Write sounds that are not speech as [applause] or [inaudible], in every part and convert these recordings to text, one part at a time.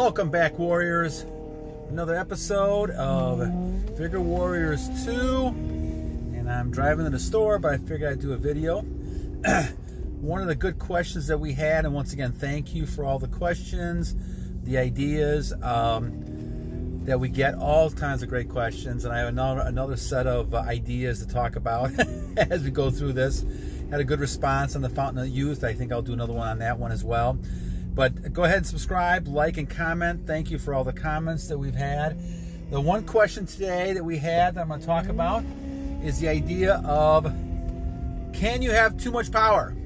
Welcome back, Warriors. Another episode of Vigor Warriors 2. And I'm driving to the store, but I figured I'd do a video. [clears throat] One of the good questions that we had, and once again, thank you for all the questions, the ideas um, that we get, all kinds of great questions. And I have another, another set of uh, ideas to talk about [laughs] as we go through this. Had a good response on the Fountain of Youth. I think I'll do another one on that one as well. But go ahead and subscribe, like, and comment. Thank you for all the comments that we've had. The one question today that we had that I'm going to talk about is the idea of can you have too much power?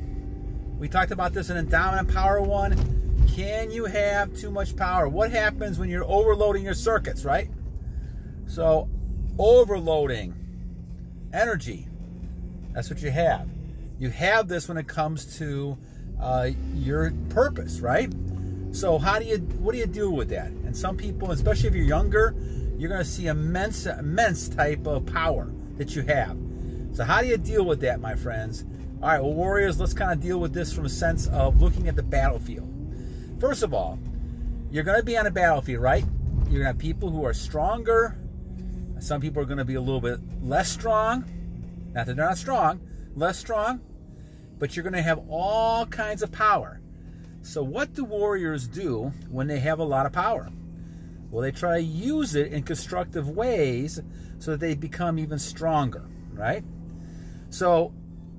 We talked about this in Endowment Power 1. Can you have too much power? What happens when you're overloading your circuits, right? So, overloading energy, that's what you have. You have this when it comes to uh, your purpose, right? So how do you, what do you do with that? And some people, especially if you're younger, you're going to see immense, immense type of power that you have. So how do you deal with that, my friends? All right, well, warriors, let's kind of deal with this from a sense of looking at the battlefield. First of all, you're going to be on a battlefield, right? You're going to have people who are stronger. Some people are going to be a little bit less strong. Not that they're not strong, less strong but you're going to have all kinds of power. So, what do warriors do when they have a lot of power? Well, they try to use it in constructive ways so that they become even stronger, right? So,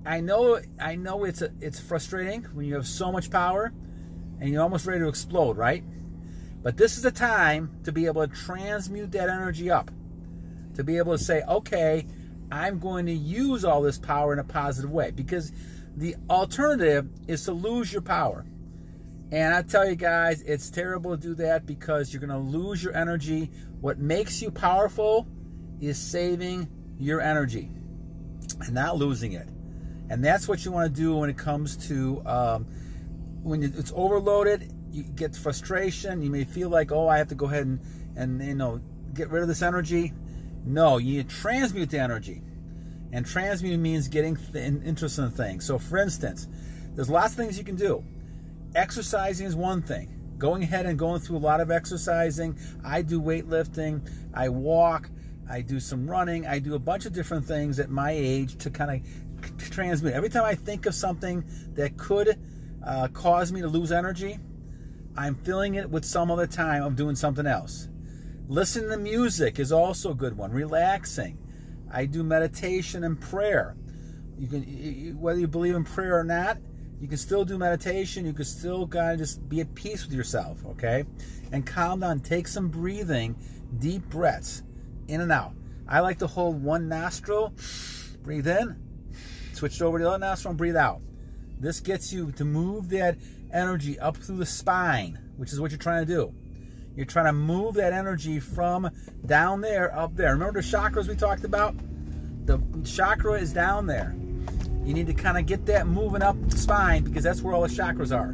I know I know it's a, it's frustrating when you have so much power and you're almost ready to explode, right? But this is a time to be able to transmute that energy up. To be able to say, "Okay, I'm going to use all this power in a positive way." Because the alternative is to lose your power. And I tell you guys, it's terrible to do that because you're going to lose your energy. What makes you powerful is saving your energy and not losing it. And that's what you want to do when it comes to um, when it's overloaded. You get frustration. You may feel like, oh, I have to go ahead and, and you know get rid of this energy. No, you transmute the energy. And transmute means getting interested in things. So, for instance, there's lots of things you can do. Exercising is one thing. Going ahead and going through a lot of exercising. I do weightlifting. I walk. I do some running. I do a bunch of different things at my age to kind of transmute. Every time I think of something that could uh, cause me to lose energy, I'm filling it with some other time of doing something else. Listening to music is also a good one. Relaxing. I do meditation and prayer. You can, whether you believe in prayer or not, you can still do meditation. You can still kind of just be at peace with yourself, okay? And calm down. Take some breathing, deep breaths, in and out. I like to hold one nostril, breathe in, switch it over to the other nostril, and breathe out. This gets you to move that energy up through the spine, which is what you're trying to do. You're trying to move that energy from down there up there. Remember the chakras we talked about? The chakra is down there. You need to kind of get that moving up the spine because that's where all the chakras are.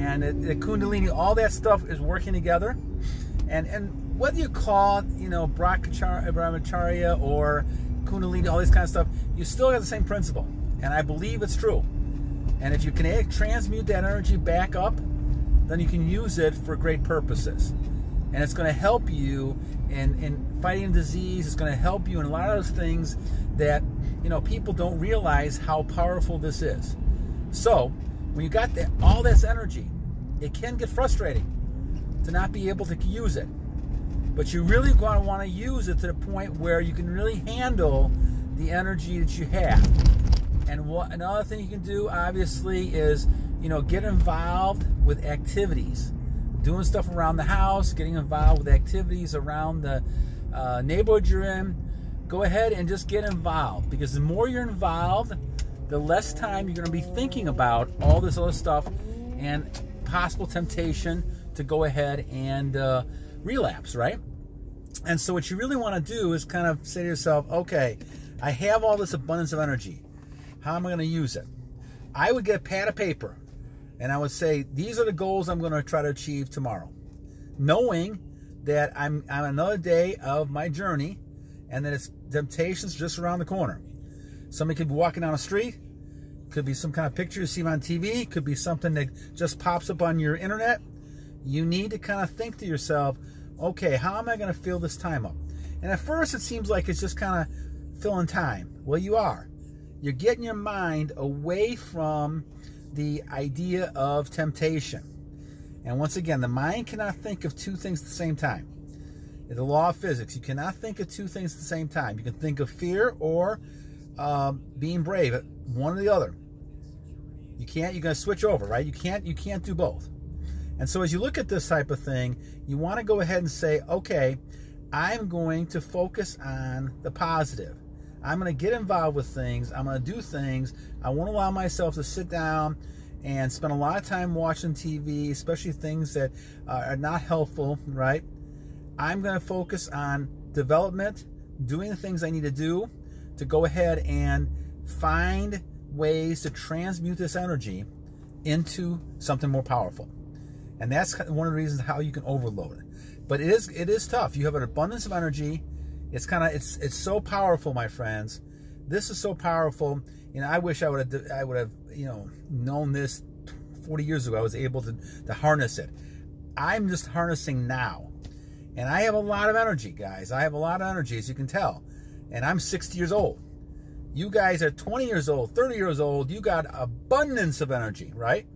And the Kundalini, all that stuff is working together. And and whether you call it, you know, Brahmacharya or Kundalini, all this kind of stuff, you still got the same principle. And I believe it's true. And if you can transmute that energy back up then you can use it for great purposes. And it's going to help you in, in fighting disease. It's going to help you in a lot of those things that, you know, people don't realize how powerful this is. So, when you got all this energy, it can get frustrating to not be able to use it. But you really going to want to use it to the point where you can really handle the energy that you have. And what another thing you can do, obviously, is you know, get involved with activities, doing stuff around the house, getting involved with activities around the uh, neighborhood you're in. Go ahead and just get involved because the more you're involved, the less time you're going to be thinking about all this other stuff and possible temptation to go ahead and uh, relapse, right? And so, what you really want to do is kind of say to yourself, okay, I have all this abundance of energy. How am I going to use it? I would get a pad of paper and I would say, these are the goals I'm going to try to achieve tomorrow. Knowing that I'm on another day of my journey and that it's temptations just around the corner. Somebody could be walking down the street, could be some kind of picture you see on TV, could be something that just pops up on your internet. you need to kind of think to yourself, okay, how am I going to fill this time up? And at first, it seems like it's just kind of filling time. Well, you are. You're getting your mind away from the idea of temptation. And once again, the mind cannot think of two things at the same time. The law of physics, you cannot think of two things at the same time. You can think of fear or um, being brave, one or the other. You can't. You're going to switch over, right? You can't. You can't do both. And so, as you look at this type of thing, you want to go ahead and say, okay, I'm going to focus on the positive. I'm going to get involved with things. I'm going to do things. I won't allow myself to sit down and spend a lot of time watching TV, especially things that uh, are not helpful, right? I'm going to focus on development, doing the things I need to do to go ahead and find ways to transmute this energy into something more powerful. And that's one of the reasons how you can overload it. But it is it is tough. You have an abundance of energy. It's kind of it's it's so powerful, my friends. This is so powerful. and I wish I would have I would have you know known this 40 years ago. I was able to to harness it. I'm just harnessing now, and I have a lot of energy, guys. I have a lot of energy, as you can tell, and I'm 60 years old. You guys are 20 years old, 30 years old. You got abundance of energy, right?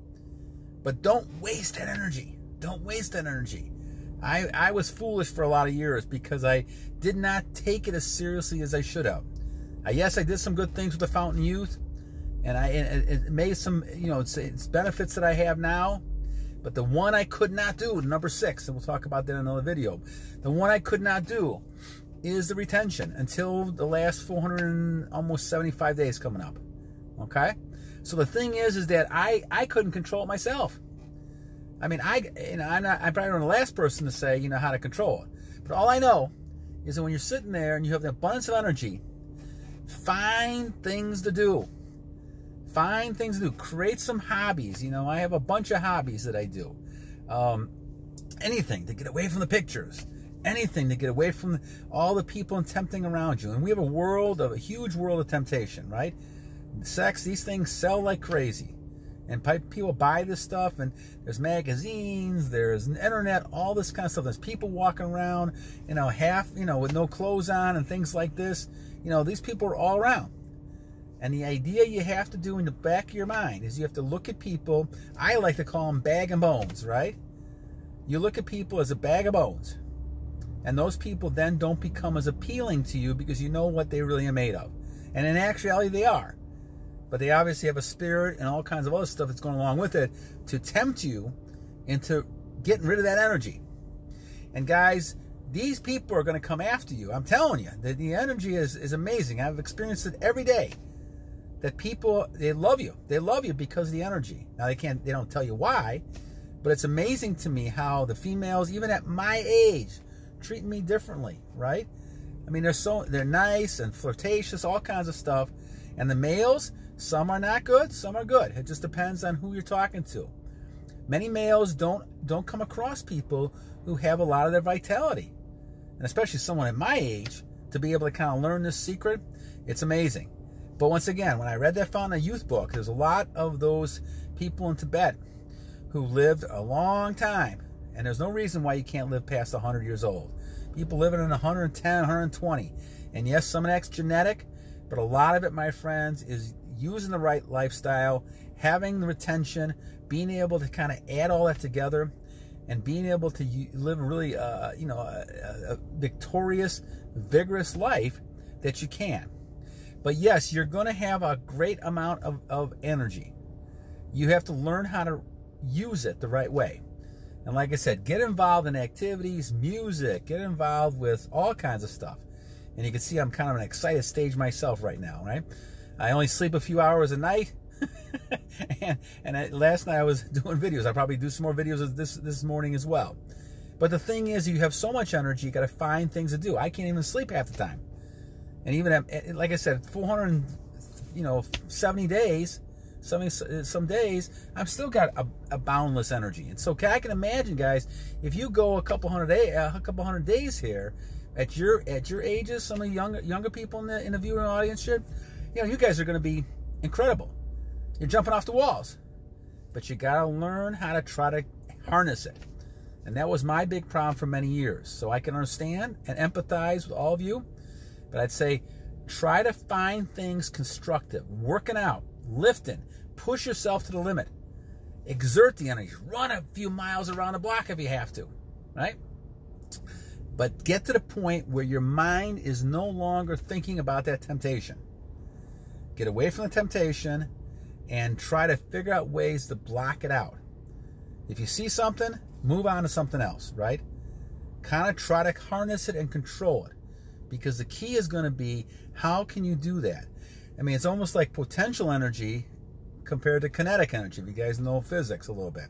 But don't waste that energy. Don't waste that energy. I, I was foolish for a lot of years because I did not take it as seriously as I should have. Uh, yes, I did some good things with the Fountain Youth, and I it, it made some you know it's, it's, benefits that I have now. But the one I could not do, number six, and we'll talk about that in another video. The one I could not do is the retention until the last 400 almost 75 days coming up. Okay, so the thing is, is that I I couldn't control it myself. I mean, I you know I'm, not, I'm probably the last person to say you know how to control it, but all I know is that when you're sitting there and you have the abundance of energy, find things to do. Find things to do. Create some hobbies. You know, I have a bunch of hobbies that I do. Um, anything to get away from the pictures. Anything to get away from all the people and tempting around you. And we have a world of a huge world of temptation, right? Sex, these things sell like crazy and people buy this stuff and there's magazines there's internet all this kind of stuff. There's people walking around you know half you know with no clothes on and things like this. You know these people are all around. And the idea you have to do in the back of your mind is you have to look at people. I like to call them bag of bones right? You look at people as a bag of bones. And those people then don't become as appealing to you because you know what they really are made of. And in actuality they are but they obviously have a spirit and all kinds of other stuff that's going along with it to tempt you into getting rid of that energy. And guys, these people are going to come after you. I'm telling you, the, the energy is, is amazing. I've experienced it every day. That people they love you. They love you because of the energy. Now they can't they don't tell you why, but it's amazing to me how the females, even at my age, treat me differently, right? I mean, they're so they're nice and flirtatious, all kinds of stuff. And the males, some are not good, some are good. It just depends on who you're talking to. Many males don't don't come across people who have a lot of their vitality. And especially someone at my age to be able to kind of learn this secret, it's amazing. But once again, when I read that Fountain of Youth book, there's a lot of those people in Tibet who lived a long time. And there's no reason why you can't live past 100 years old. People living in 110, 120. And yes, some of that's genetic, but a lot of it, my friends, is using the right lifestyle, having the retention, being able to kind of add all that together, and being able to live really, uh, you know, a, a victorious, vigorous life that you can. But yes, you're going to have a great amount of, of energy. You have to learn how to use it the right way. And like I said, get involved in activities, music, get involved with all kinds of stuff. And you can see I'm kind of an excited stage myself right now, right? I only sleep a few hours a night. [laughs] and and I, last night I was [laughs] doing videos. I probably do some more videos this this morning as well. But the thing is, you have so much energy, you got to find things to do. I can't even sleep half the time. And even at, like I said, 400, you know, 70 days, some some days, I've still got a, a boundless energy. And so I can imagine, guys, if you go a couple hundred day, a couple hundred days here, at your at your ages, some of the younger younger people in the in the viewing audience should, you know, you guys are going to be incredible. You're jumping off the walls, but you got to learn how to try to harness it. And that was my big problem for many years. So I can understand and empathize with all of you. But I'd say try to find things constructive, working out, lifting, push yourself to the limit, exert the energy, run a few miles around the block if you have to, right? But get to the point where your mind is no longer thinking about that temptation. Get away from the temptation and try to figure out ways to block it out. If you see something, move on to something else, right? Kind of try to harness it and control it. Because the key is going to be how can you do that? I mean, it's almost like potential energy compared to kinetic energy, if you guys know physics a little bit.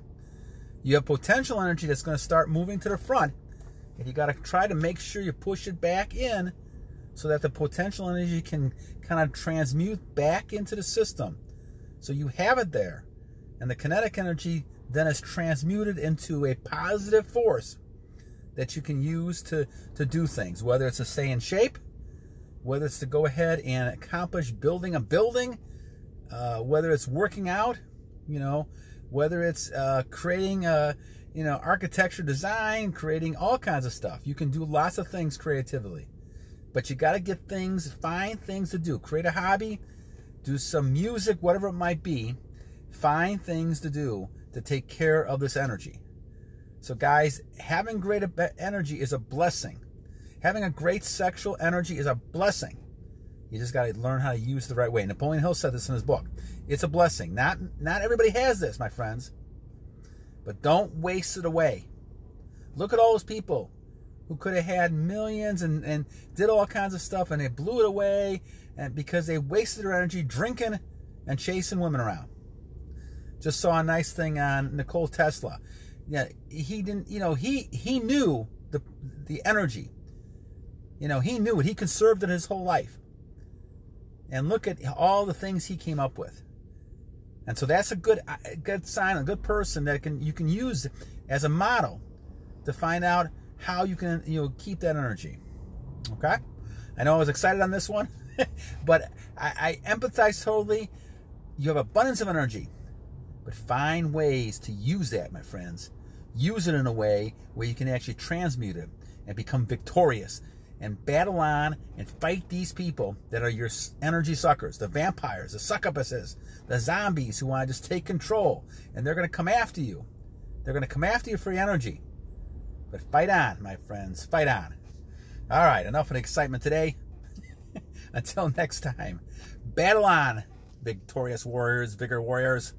You have potential energy that's going to start moving to the front, and you got to try to make sure you push it back in so that the potential energy can kind of transmute back into the system. So you have it there. And the kinetic energy then is transmuted into a positive force that you can use to, to do things, whether it's to stay in shape, whether it's to go ahead and accomplish building a building, uh, whether it's working out, you know, whether it's uh, creating a, you know, architecture design, creating all kinds of stuff. You can do lots of things creatively. But you got to get things, find things to do. Create a hobby, do some music, whatever it might be. Find things to do to take care of this energy. So, guys, having great energy is a blessing. Having a great sexual energy is a blessing. You just got to learn how to use the right way. Napoleon Hill said this in his book. It's a blessing. Not not everybody has this, my friends. But don't waste it away. Look at all those people who could have had millions and, and did all kinds of stuff and they blew it away and because they wasted their energy drinking and chasing women around. Just saw a nice thing on Nikola Tesla. Yeah, he didn't, you know, he he knew the the energy. You know, he knew it. He conserved it his whole life. And look at all the things he came up with. And so that's a good a good sign, a good person that can you can use as a model to find out how you can you know keep that energy. Okay? I know I was excited on this one, [laughs] but I, I empathize totally. You have abundance of energy. But find ways to use that, my friends. Use it in a way where you can actually transmute it and become victorious and battle on and fight these people that are your energy suckers the vampires, the succubuses, the zombies who want to just take control. And they're going to come after you. They're going to come after you for your energy. But fight on, my friends. Fight on. All right, enough of the excitement today. [laughs] Until next time, battle on, victorious warriors, vigor warriors.